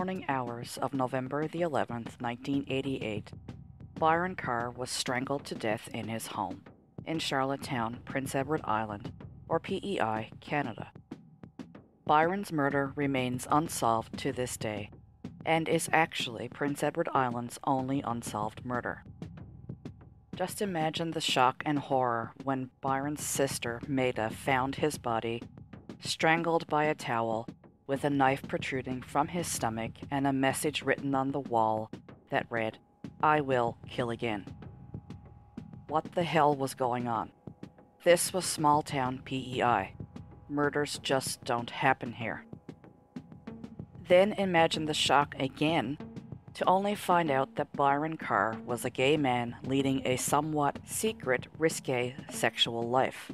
morning hours of November the 11th, 1988, Byron Carr was strangled to death in his home in Charlottetown, Prince Edward Island, or PEI, Canada. Byron's murder remains unsolved to this day and is actually Prince Edward Island's only unsolved murder. Just imagine the shock and horror when Byron's sister, Maida, found his body strangled by a towel with a knife protruding from his stomach and a message written on the wall that read, I will kill again. What the hell was going on? This was small town PEI. Murders just don't happen here. Then imagine the shock again to only find out that Byron Carr was a gay man leading a somewhat secret, risque sexual life.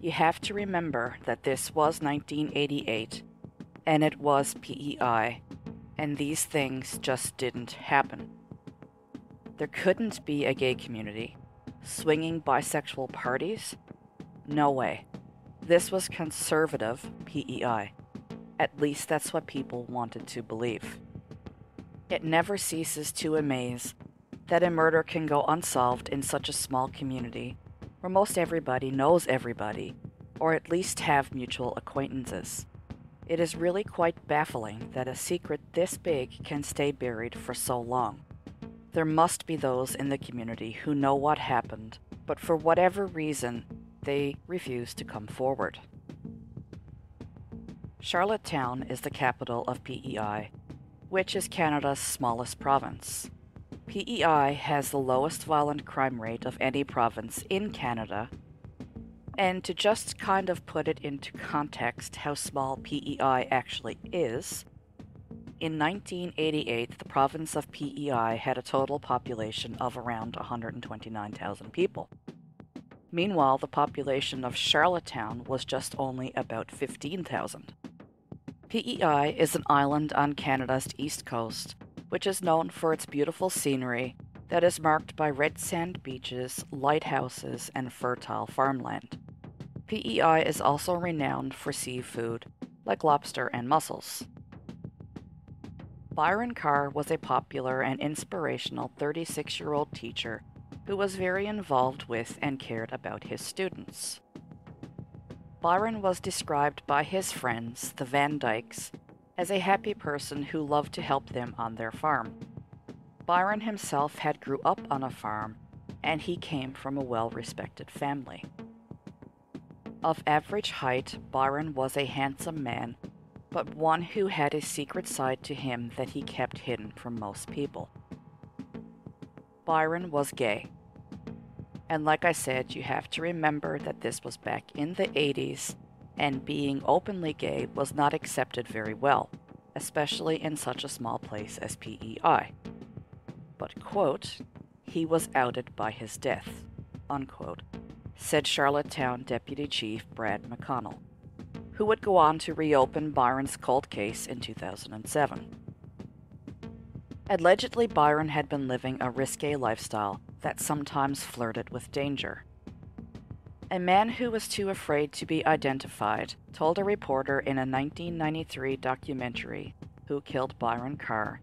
You have to remember that this was 1988 and it was PEI, and these things just didn't happen. There couldn't be a gay community. Swinging bisexual parties? No way. This was conservative PEI. At least that's what people wanted to believe. It never ceases to amaze that a murder can go unsolved in such a small community where most everybody knows everybody, or at least have mutual acquaintances. It is really quite baffling that a secret this big can stay buried for so long. There must be those in the community who know what happened, but for whatever reason, they refuse to come forward. Charlottetown is the capital of PEI, which is Canada's smallest province. PEI has the lowest violent crime rate of any province in Canada. And to just kind of put it into context how small PEI actually is, in 1988, the province of PEI had a total population of around 129,000 people. Meanwhile, the population of Charlottetown was just only about 15,000. PEI is an island on Canada's east coast, which is known for its beautiful scenery that is marked by red sand beaches, lighthouses, and fertile farmland. PEI is also renowned for seafood, like lobster and mussels. Byron Carr was a popular and inspirational 36 year old teacher who was very involved with and cared about his students. Byron was described by his friends, the Van Dykes, as a happy person who loved to help them on their farm. Byron himself had grew up on a farm, and he came from a well-respected family. Of average height, Byron was a handsome man but one who had a secret side to him that he kept hidden from most people. Byron was gay. And like I said, you have to remember that this was back in the 80s, and being openly gay was not accepted very well, especially in such a small place as PEI. But, quote, he was outed by his death, unquote, said Charlottetown Deputy Chief Brad McConnell who would go on to reopen Byron's cold case in 2007. Allegedly, Byron had been living a risque lifestyle that sometimes flirted with danger. A man who was too afraid to be identified told a reporter in a 1993 documentary, Who Killed Byron Carr,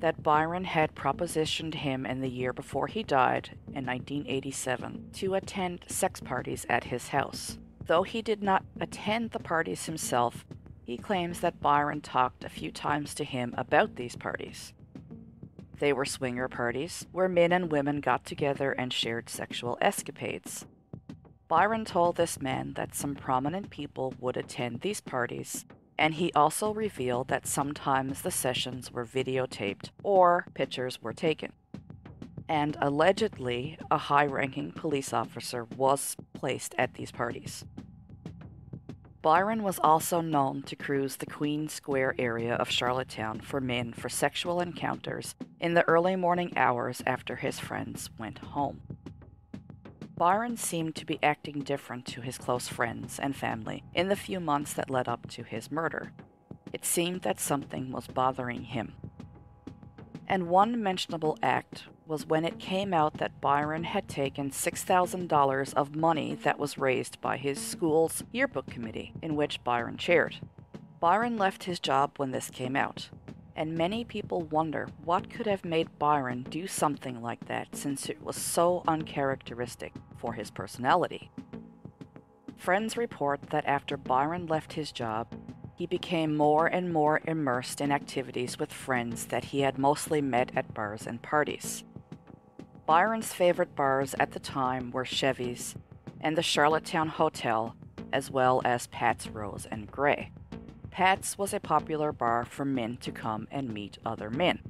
that Byron had propositioned him in the year before he died, in 1987, to attend sex parties at his house. Though he did not attend the parties himself, he claims that Byron talked a few times to him about these parties. They were swinger parties, where men and women got together and shared sexual escapades. Byron told this man that some prominent people would attend these parties, and he also revealed that sometimes the sessions were videotaped or pictures were taken and allegedly a high ranking police officer was placed at these parties. Byron was also known to cruise the Queen Square area of Charlottetown for men for sexual encounters in the early morning hours after his friends went home. Byron seemed to be acting different to his close friends and family in the few months that led up to his murder. It seemed that something was bothering him. And one mentionable act was when it came out that Byron had taken $6,000 of money that was raised by his school's yearbook committee, in which Byron chaired. Byron left his job when this came out, and many people wonder what could have made Byron do something like that since it was so uncharacteristic for his personality. Friends report that after Byron left his job, he became more and more immersed in activities with friends that he had mostly met at bars and parties. Byron's favorite bars at the time were Chevy's and the Charlottetown Hotel, as well as Pat's Rose and Grey. Pat's was a popular bar for men to come and meet other men.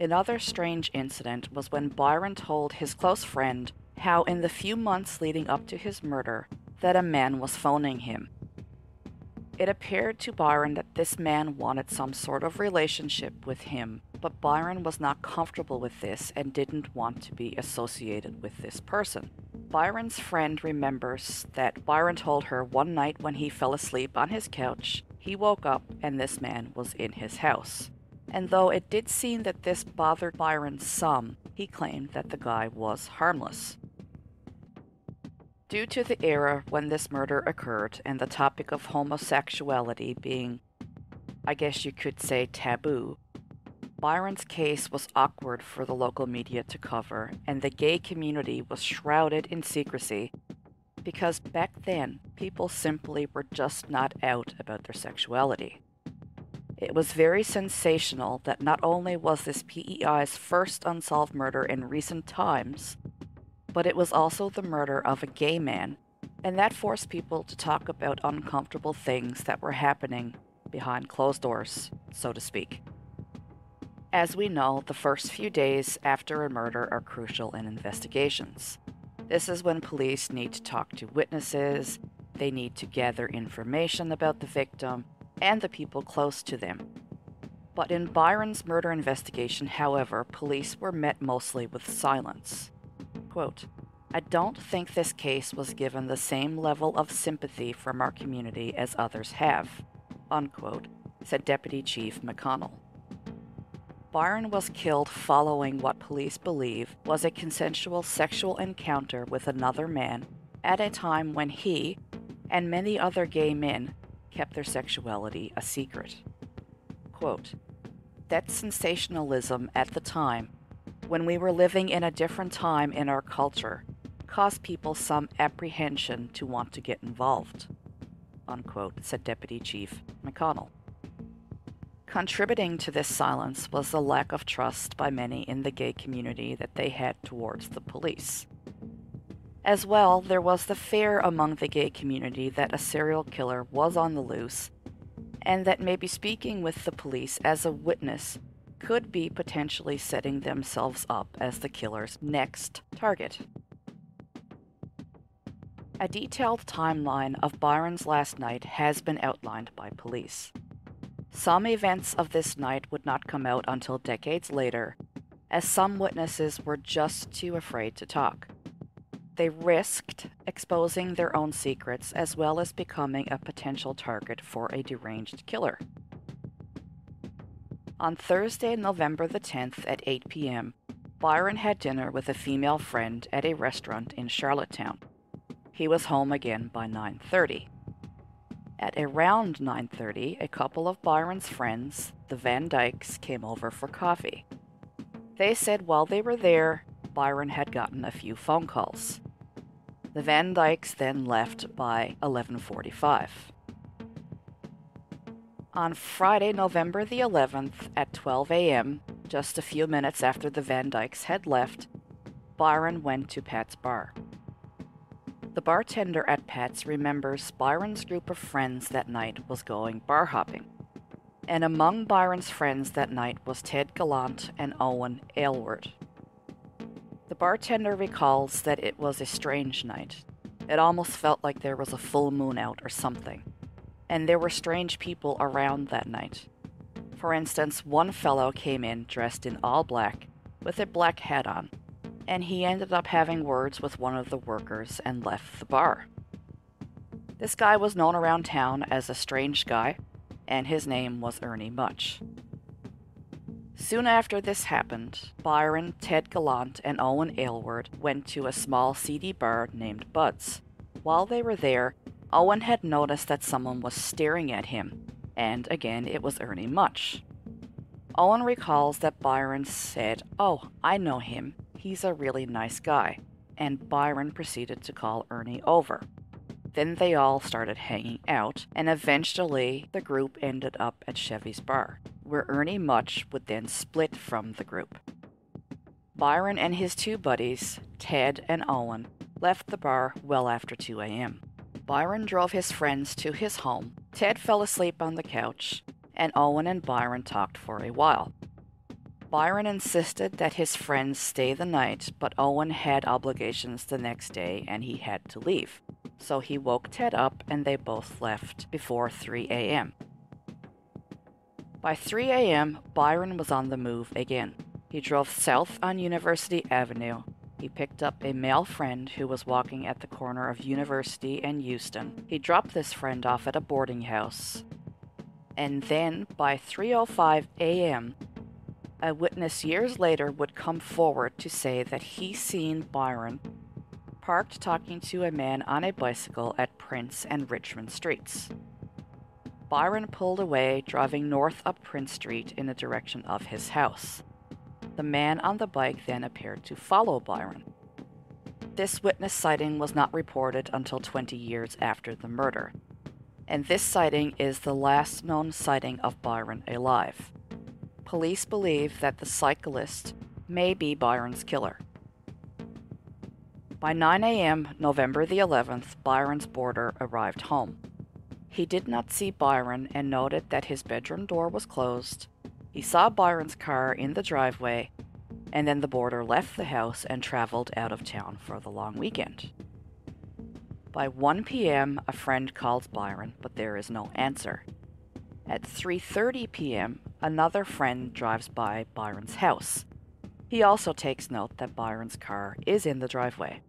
Another strange incident was when Byron told his close friend how in the few months leading up to his murder that a man was phoning him. It appeared to Byron that this man wanted some sort of relationship with him, but Byron was not comfortable with this and didn't want to be associated with this person. Byron's friend remembers that Byron told her one night when he fell asleep on his couch, he woke up and this man was in his house. And though it did seem that this bothered Byron some, he claimed that the guy was harmless. Due to the era when this murder occurred and the topic of homosexuality being, I guess you could say, taboo, Byron's case was awkward for the local media to cover, and the gay community was shrouded in secrecy because back then people simply were just not out about their sexuality. It was very sensational that not only was this PEI's first unsolved murder in recent times, but it was also the murder of a gay man, and that forced people to talk about uncomfortable things that were happening behind closed doors, so to speak. As we know, the first few days after a murder are crucial in investigations. This is when police need to talk to witnesses, they need to gather information about the victim and the people close to them. But in Byron's murder investigation, however, police were met mostly with silence. Quote, I don't think this case was given the same level of sympathy from our community as others have, unquote, said Deputy Chief McConnell. Byron was killed following what police believe was a consensual sexual encounter with another man at a time when he and many other gay men kept their sexuality a secret. Quote, that sensationalism at the time when we were living in a different time in our culture, caused people some apprehension to want to get involved, unquote, said Deputy Chief McConnell. Contributing to this silence was the lack of trust by many in the gay community that they had towards the police. As well, there was the fear among the gay community that a serial killer was on the loose, and that maybe speaking with the police as a witness could be potentially setting themselves up as the killer's next target. A detailed timeline of Byron's last night has been outlined by police. Some events of this night would not come out until decades later, as some witnesses were just too afraid to talk. They risked exposing their own secrets as well as becoming a potential target for a deranged killer. On Thursday, November the 10th at 8 p.m., Byron had dinner with a female friend at a restaurant in Charlottetown. He was home again by 9:30. At around 9:30, a couple of Byron's friends, the Van Dykes, came over for coffee. They said while they were there, Byron had gotten a few phone calls. The Van Dykes then left by 11:45. On Friday, November the 11th at 12 a.m., just a few minutes after the Van Dykes had left, Byron went to Pat's bar. The bartender at Pat's remembers Byron's group of friends that night was going bar hopping. And among Byron's friends that night was Ted Gallant and Owen Aylward. The bartender recalls that it was a strange night. It almost felt like there was a full moon out or something and there were strange people around that night. For instance, one fellow came in dressed in all black, with a black hat on, and he ended up having words with one of the workers and left the bar. This guy was known around town as a strange guy, and his name was Ernie Much. Soon after this happened, Byron, Ted Gallant, and Owen Aylward went to a small seedy bar named Bud's. While they were there, Owen had noticed that someone was staring at him, and again it was Ernie Much. Owen recalls that Byron said, Oh, I know him. He's a really nice guy. And Byron proceeded to call Ernie over. Then they all started hanging out, and eventually the group ended up at Chevy's bar, where Ernie Much would then split from the group. Byron and his two buddies, Ted and Owen, left the bar well after 2 a.m. Byron drove his friends to his home. Ted fell asleep on the couch, and Owen and Byron talked for a while. Byron insisted that his friends stay the night, but Owen had obligations the next day and he had to leave. So he woke Ted up and they both left before 3 a.m. By 3 a.m., Byron was on the move again. He drove south on University Avenue. He picked up a male friend who was walking at the corner of University and Euston. He dropped this friend off at a boarding house. And then, by 3:05 a.m., a witness years later would come forward to say that he seen Byron parked talking to a man on a bicycle at Prince and Richmond streets. Byron pulled away, driving north up Prince Street in the direction of his house. The man on the bike then appeared to follow Byron. This witness sighting was not reported until 20 years after the murder, and this sighting is the last known sighting of Byron alive. Police believe that the cyclist may be Byron's killer. By 9 a.m., November the 11th, Byron's boarder arrived home. He did not see Byron and noted that his bedroom door was closed. He saw Byron's car in the driveway, and then the boarder left the house and traveled out of town for the long weekend. By 1 p.m., a friend calls Byron, but there is no answer. At 3:30 p.m., another friend drives by Byron's house. He also takes note that Byron's car is in the driveway.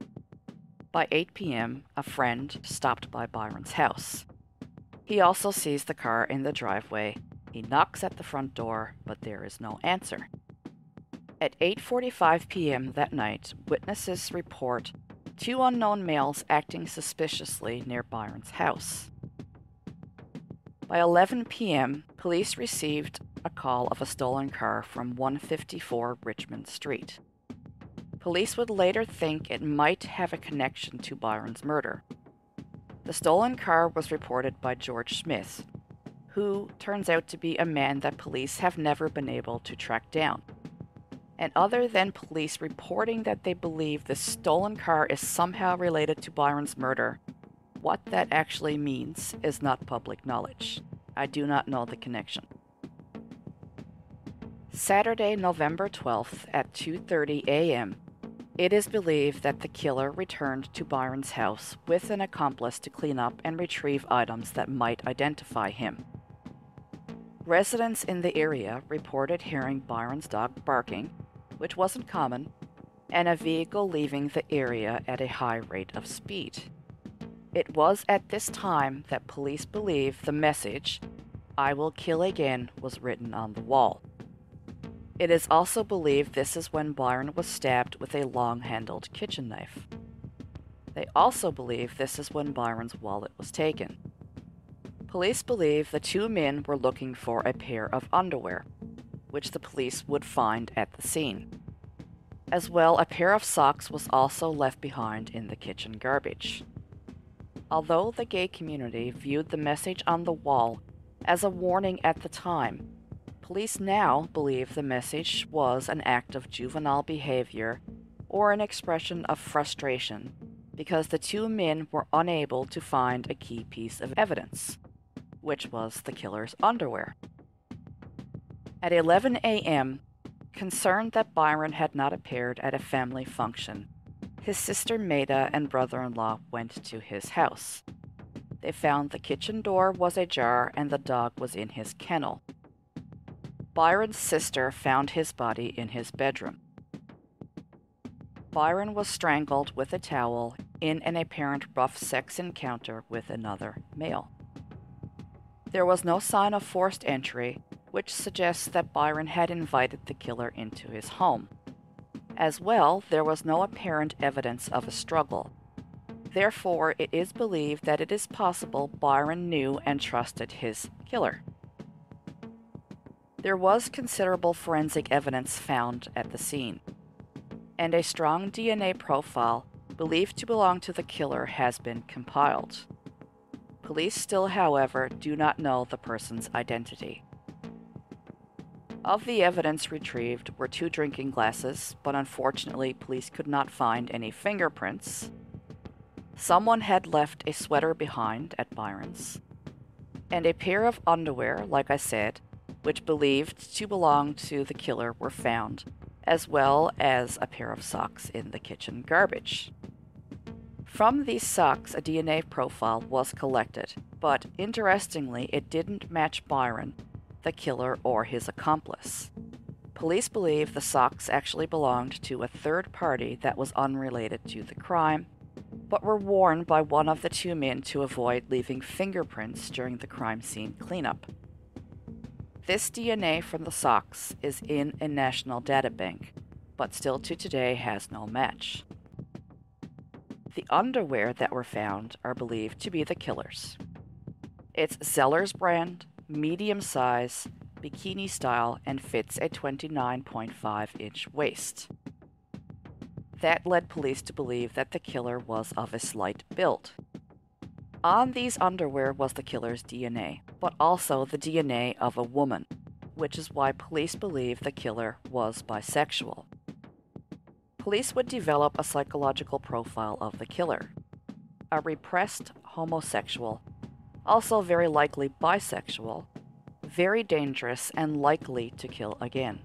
By 8 p.m., a friend stopped by Byron's house. He also sees the car in the driveway. He knocks at the front door, but there is no answer. At 8:45 p.m. that night, witnesses report two unknown males acting suspiciously near Byron's house. By 11 p.m., police received a call of a stolen car from 154 Richmond Street. Police would later think it might have a connection to Byron's murder. The stolen car was reported by George Smith, who turns out to be a man that police have never been able to track down. And other than police reporting that they believe the stolen car is somehow related to Byron's murder, what that actually means is not public knowledge. I do not know the connection. Saturday, November 12th at 2:30 a.m. It is believed that the killer returned to Byron's house with an accomplice to clean up and retrieve items that might identify him. Residents in the area reported hearing Byron's dog barking, which wasn't common, and a vehicle leaving the area at a high rate of speed. It was at this time that police believe the message, I will kill again, was written on the wall. It is also believed this is when Byron was stabbed with a long handled kitchen knife. They also believe this is when Byron's wallet was taken. Police believe the two men were looking for a pair of underwear, which the police would find at the scene. As well, a pair of socks was also left behind in the kitchen garbage. Although the gay community viewed the message on the wall as a warning at the time, Police now believe the message was an act of juvenile behavior or an expression of frustration because the two men were unable to find a key piece of evidence, which was the killer's underwear. At 11 a.m., concerned that Byron had not appeared at a family function, his sister Maida and brother in law went to his house. They found the kitchen door was ajar and the dog was in his kennel. Byron's sister found his body in his bedroom. Byron was strangled with a towel in an apparent rough sex encounter with another male. There was no sign of forced entry, which suggests that Byron had invited the killer into his home. As well, there was no apparent evidence of a struggle. Therefore, it is believed that it is possible Byron knew and trusted his killer. There was considerable forensic evidence found at the scene, and a strong DNA profile believed to belong to the killer has been compiled. Police still, however, do not know the person's identity. Of the evidence retrieved were two drinking glasses, but unfortunately, police could not find any fingerprints. Someone had left a sweater behind at Byron's, and a pair of underwear, like I said, which believed to belong to the killer, were found, as well as a pair of socks in the kitchen garbage. From these socks, a DNA profile was collected, but interestingly, it didn't match Byron, the killer, or his accomplice. Police believe the socks actually belonged to a third party that was unrelated to the crime, but were worn by one of the two men to avoid leaving fingerprints during the crime scene cleanup. This DNA from the socks is in a national databank, but still to today has no match. The underwear that were found are believed to be the killer's. It's Zeller's brand, medium size, bikini style, and fits a 29.5 inch waist. That led police to believe that the killer was of a slight build. On these underwear was the killer's DNA, but also the DNA of a woman, which is why police believe the killer was bisexual. Police would develop a psychological profile of the killer. A repressed homosexual, also very likely bisexual, very dangerous and likely to kill again.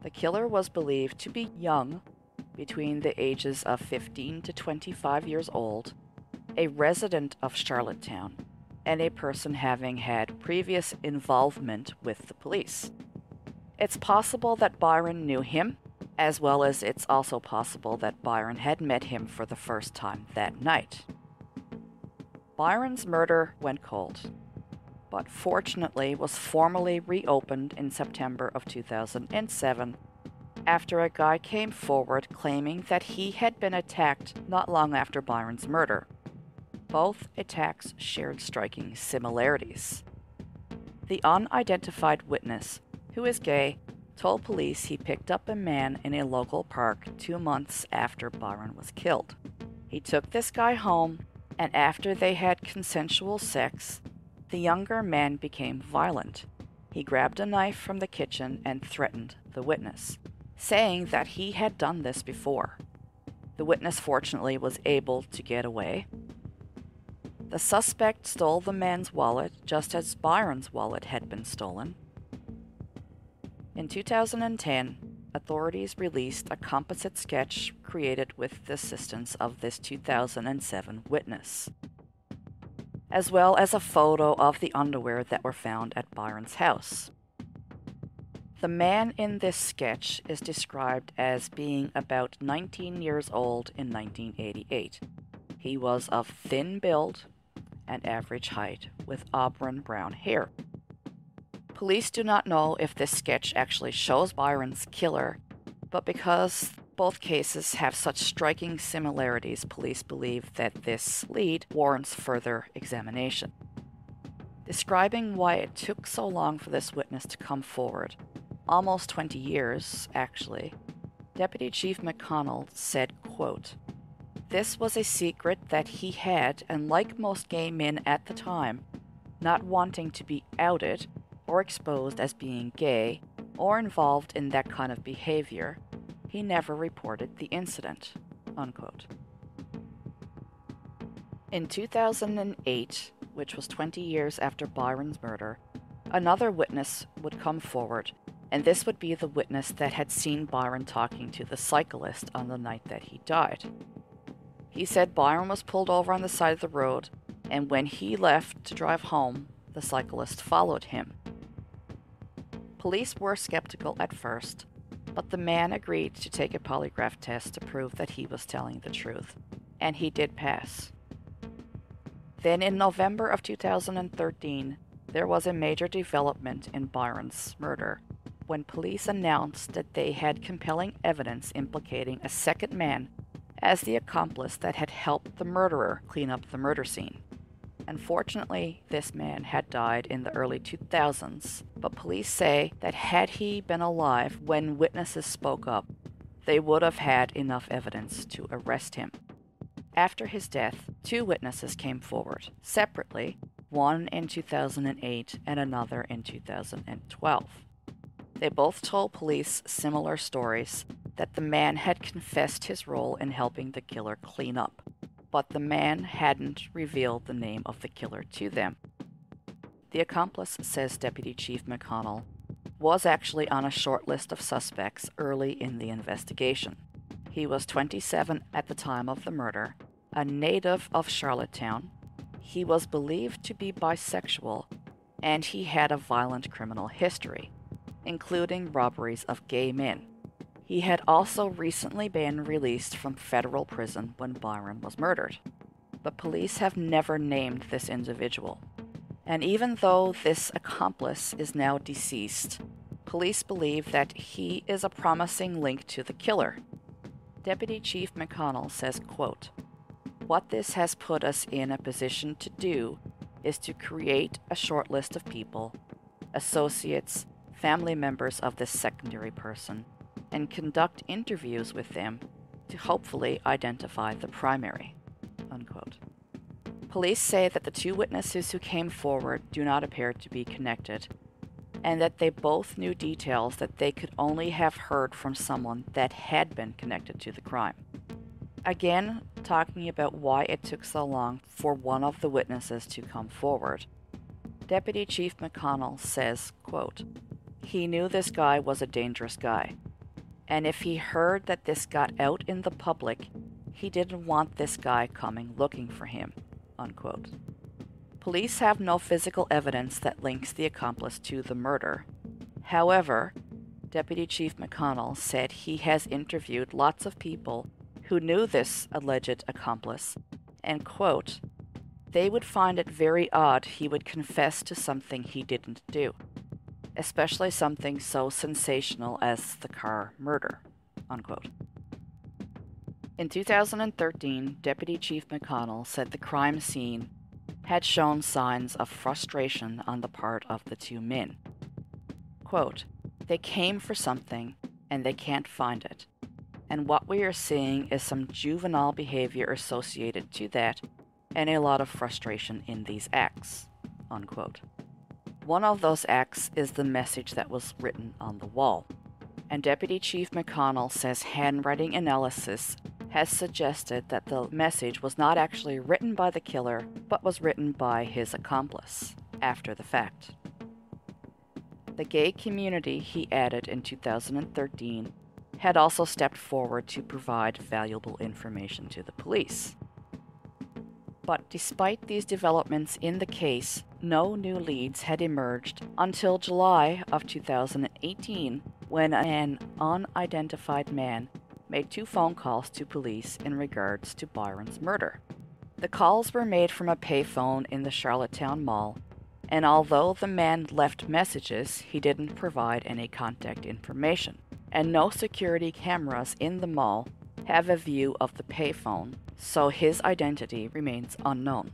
The killer was believed to be young, between the ages of 15 to 25 years old, a resident of Charlottetown, and a person having had previous involvement with the police. It's possible that Byron knew him as well as it's also possible that Byron had met him for the first time that night. Byron's murder went cold, but fortunately was formally reopened in September of 2007 after a guy came forward claiming that he had been attacked not long after Byron's murder. Both attacks shared striking similarities. The unidentified witness, who is gay, told police he picked up a man in a local park two months after Byron was killed. He took this guy home, and after they had consensual sex, the younger man became violent. He grabbed a knife from the kitchen and threatened the witness, saying that he had done this before. The witness fortunately was able to get away. The suspect stole the man's wallet just as Byron's wallet had been stolen. In 2010, authorities released a composite sketch created with the assistance of this 2007 witness, as well as a photo of the underwear that were found at Byron's house. The man in this sketch is described as being about 19 years old in 1988. He was of thin build and average height with auburn brown hair. Police do not know if this sketch actually shows Byron's killer, but because both cases have such striking similarities, police believe that this lead warrants further examination. Describing why it took so long for this witness to come forward, almost 20 years, actually, Deputy Chief McConnell said, quote, This was a secret that he had, and like most gay men at the time, not wanting to be outed, or exposed as being gay or involved in that kind of behavior, he never reported the incident. Unquote. In 2008, which was 20 years after Byron's murder, another witness would come forward, and this would be the witness that had seen Byron talking to the cyclist on the night that he died. He said Byron was pulled over on the side of the road, and when he left to drive home, the cyclist followed him. Police were skeptical at first, but the man agreed to take a polygraph test to prove that he was telling the truth, and he did pass. Then in November of 2013, there was a major development in Byron's murder when police announced that they had compelling evidence implicating a second man as the accomplice that had helped the murderer clean up the murder scene. Unfortunately, this man had died in the early 2000s, but police say that had he been alive when witnesses spoke up, they would have had enough evidence to arrest him. After his death, two witnesses came forward, separately, one in 2008 and another in 2012. They both told police similar stories that the man had confessed his role in helping the killer clean up but the man hadn't revealed the name of the killer to them. The accomplice, says Deputy Chief McConnell, was actually on a short list of suspects early in the investigation. He was 27 at the time of the murder, a native of Charlottetown. He was believed to be bisexual, and he had a violent criminal history, including robberies of gay men. He had also recently been released from federal prison when Byron was murdered. But police have never named this individual. And even though this accomplice is now deceased, police believe that he is a promising link to the killer. Deputy Chief McConnell says, quote, What this has put us in a position to do is to create a short list of people, associates, family members of this secondary person, and conduct interviews with them to hopefully identify the primary. Unquote. Police say that the two witnesses who came forward do not appear to be connected, and that they both knew details that they could only have heard from someone that had been connected to the crime. Again, talking about why it took so long for one of the witnesses to come forward. Deputy Chief McConnell says, quote, He knew this guy was a dangerous guy and if he heard that this got out in the public, he didn't want this guy coming looking for him. Unquote. Police have no physical evidence that links the accomplice to the murder. However, Deputy Chief McConnell said he has interviewed lots of people who knew this alleged accomplice, and, quote, they would find it very odd he would confess to something he didn't do especially something so sensational as the Carr murder. Unquote. In 2013, Deputy Chief McConnell said the crime scene had shown signs of frustration on the part of the two men. Quote, they came for something and they can't find it. And what we are seeing is some juvenile behavior associated to that and a lot of frustration in these acts. Unquote. One of those acts is the message that was written on the wall. And Deputy Chief McConnell says handwriting analysis has suggested that the message was not actually written by the killer, but was written by his accomplice after the fact. The gay community, he added in 2013, had also stepped forward to provide valuable information to the police. But despite these developments in the case, no new leads had emerged until July of 2018 when an unidentified man made two phone calls to police in regards to Byron's murder. The calls were made from a payphone in the Charlottetown Mall, and although the man left messages, he didn't provide any contact information. And no security cameras in the mall have a view of the payphone, so his identity remains unknown.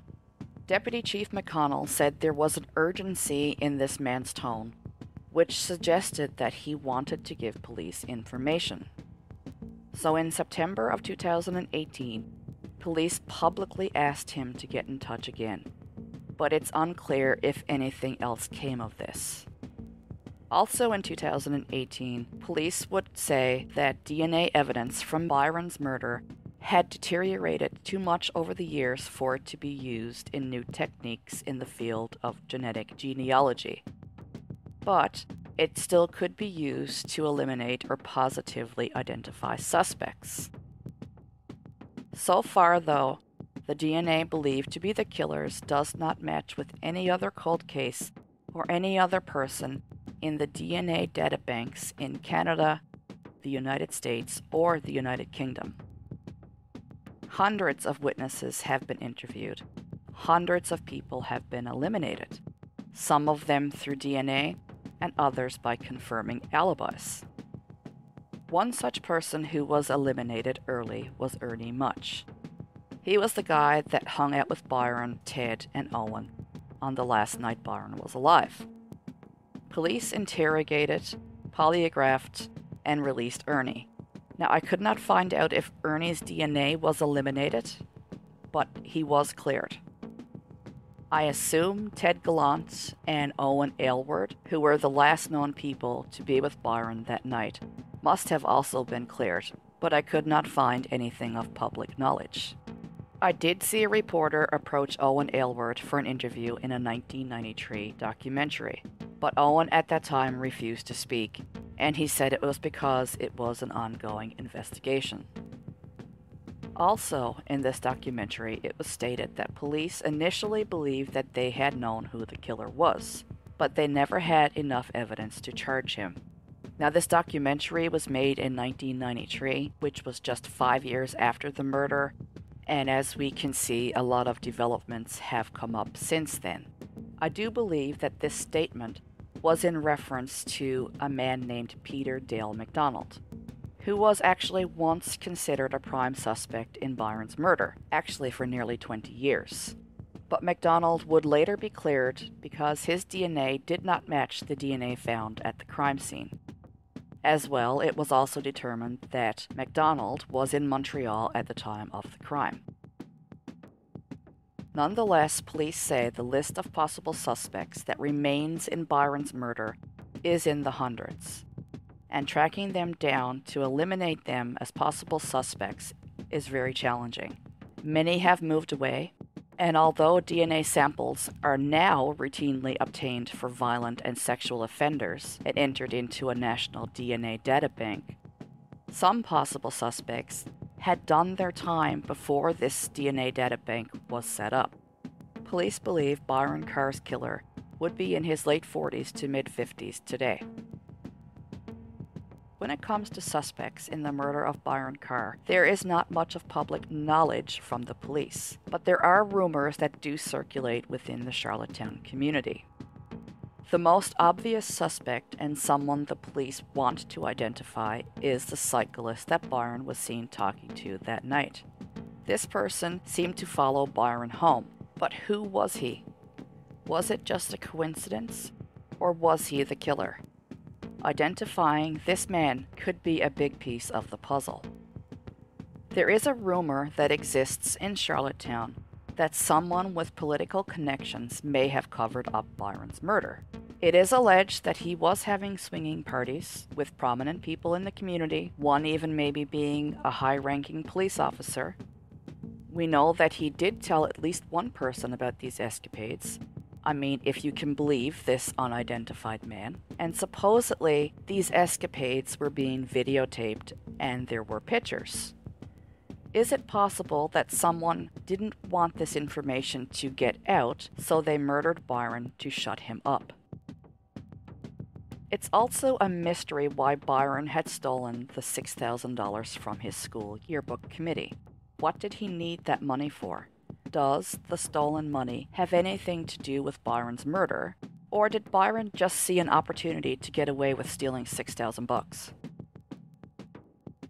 Deputy Chief McConnell said there was an urgency in this man's tone, which suggested that he wanted to give police information. So in September of 2018, police publicly asked him to get in touch again, but it's unclear if anything else came of this. Also in 2018, police would say that DNA evidence from Byron's murder had deteriorated too much over the years for it to be used in new techniques in the field of genetic genealogy. But it still could be used to eliminate or positively identify suspects. So far, though, the DNA believed to be the killer's does not match with any other cold case or any other person in the DNA databanks in Canada, the United States, or the United Kingdom. Hundreds of witnesses have been interviewed. Hundreds of people have been eliminated, some of them through DNA and others by confirming alibis. One such person who was eliminated early was Ernie Much. He was the guy that hung out with Byron, Ted, and Owen on the last night Byron was alive. Police interrogated, polygraphed, and released Ernie. Now, I could not find out if Ernie's DNA was eliminated, but he was cleared. I assume Ted Gallant and Owen Aylward, who were the last known people to be with Byron that night, must have also been cleared, but I could not find anything of public knowledge. I did see a reporter approach Owen Aylward for an interview in a 1993 documentary, but Owen at that time refused to speak, and he said it was because it was an ongoing investigation. Also, in this documentary, it was stated that police initially believed that they had known who the killer was, but they never had enough evidence to charge him. Now, this documentary was made in 1993, which was just five years after the murder, and as we can see, a lot of developments have come up since then. I do believe that this statement was in reference to a man named Peter Dale MacDonald who was actually once considered a prime suspect in Byron's murder, actually for nearly 20 years. But MacDonald would later be cleared because his DNA did not match the DNA found at the crime scene. As well, it was also determined that MacDonald was in Montreal at the time of the crime. Nonetheless, police say the list of possible suspects that remains in Byron's murder is in the hundreds and tracking them down to eliminate them as possible suspects is very challenging. Many have moved away, and although DNA samples are now routinely obtained for violent and sexual offenders and entered into a national DNA databank, some possible suspects had done their time before this DNA data bank was set up. Police believe Byron Carr's killer would be in his late 40s to mid 50s today. When it comes to suspects in the murder of Byron Carr, there is not much of public knowledge from the police, but there are rumors that do circulate within the Charlottetown community. The most obvious suspect and someone the police want to identify is the cyclist that Byron was seen talking to that night. This person seemed to follow Byron home, but who was he? Was it just a coincidence? Or was he the killer? Identifying this man could be a big piece of the puzzle. There is a rumor that exists in Charlottetown that someone with political connections may have covered up Byron's murder. It is alleged that he was having swinging parties with prominent people in the community, one even maybe being a high ranking police officer. We know that he did tell at least one person about these escapades, I mean, if you can believe this unidentified man. And supposedly, these escapades were being videotaped and there were pictures. Is it possible that someone didn't want this information to get out, so they murdered Byron to shut him up? It's also a mystery why Byron had stolen the $6,000 from his school yearbook committee. What did he need that money for? does the stolen money have anything to do with Byron's murder? Or did Byron just see an opportunity to get away with stealing 6,000 bucks?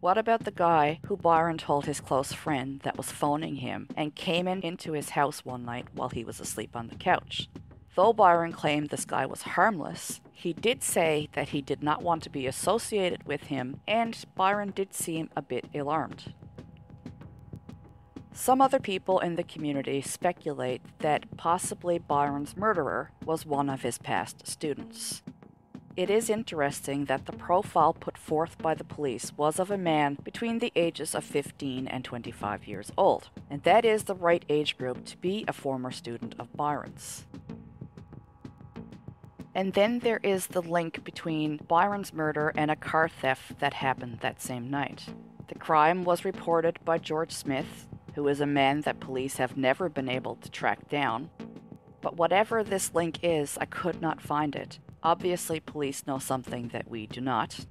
What about the guy who Byron told his close friend that was phoning him and came in into his house one night while he was asleep on the couch? Though Byron claimed this guy was harmless, he did say that he did not want to be associated with him, and Byron did seem a bit alarmed. Some other people in the community speculate that possibly Byron's murderer was one of his past students. It is interesting that the profile put forth by the police was of a man between the ages of 15 and 25 years old, and that is the right age group to be a former student of Byron's. And then there is the link between Byron's murder and a car theft that happened that same night. The crime was reported by George Smith, who is a man that police have never been able to track down. But whatever this link is, I could not find it. Obviously, police know something that we do not.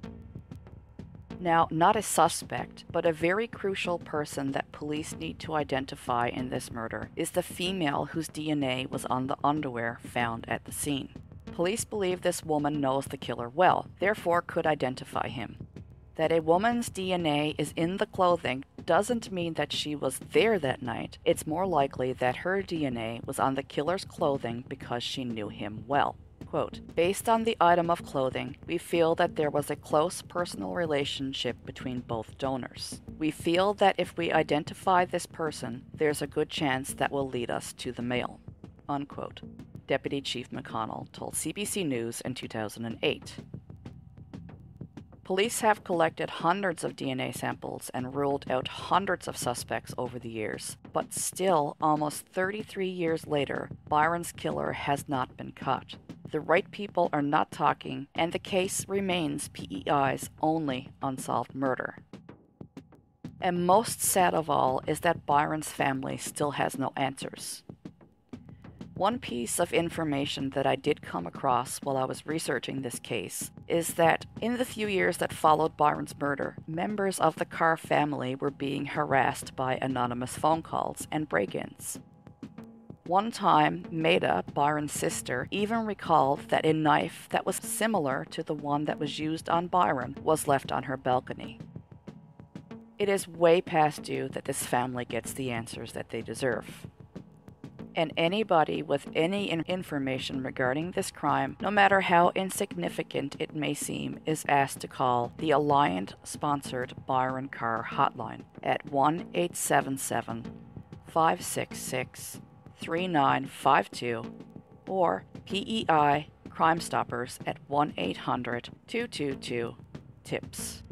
Now, not a suspect, but a very crucial person that police need to identify in this murder is the female whose DNA was on the underwear found at the scene. Police believe this woman knows the killer well, therefore could identify him. That a woman's DNA is in the clothing doesn't mean that she was there that night. It's more likely that her DNA was on the killer's clothing because she knew him well. Quote, Based on the item of clothing, we feel that there was a close personal relationship between both donors. We feel that if we identify this person, there's a good chance that will lead us to the male. Unquote. Deputy Chief McConnell told CBC News in 2008. Police have collected hundreds of DNA samples and ruled out hundreds of suspects over the years, but still, almost 33 years later, Byron's killer has not been caught. The right people are not talking, and the case remains PEI's only unsolved murder. And most sad of all is that Byron's family still has no answers. One piece of information that I did come across while I was researching this case is that in the few years that followed Byron's murder, members of the Carr family were being harassed by anonymous phone calls and break ins. One time, Maida, Byron's sister, even recalled that a knife that was similar to the one that was used on Byron was left on her balcony. It is way past due that this family gets the answers that they deserve and anybody with any information regarding this crime, no matter how insignificant it may seem, is asked to call the Alliant sponsored Byron Carr hotline at 1 877 566 3952 or PEI Crime Stoppers at 1 800 222 TIPS.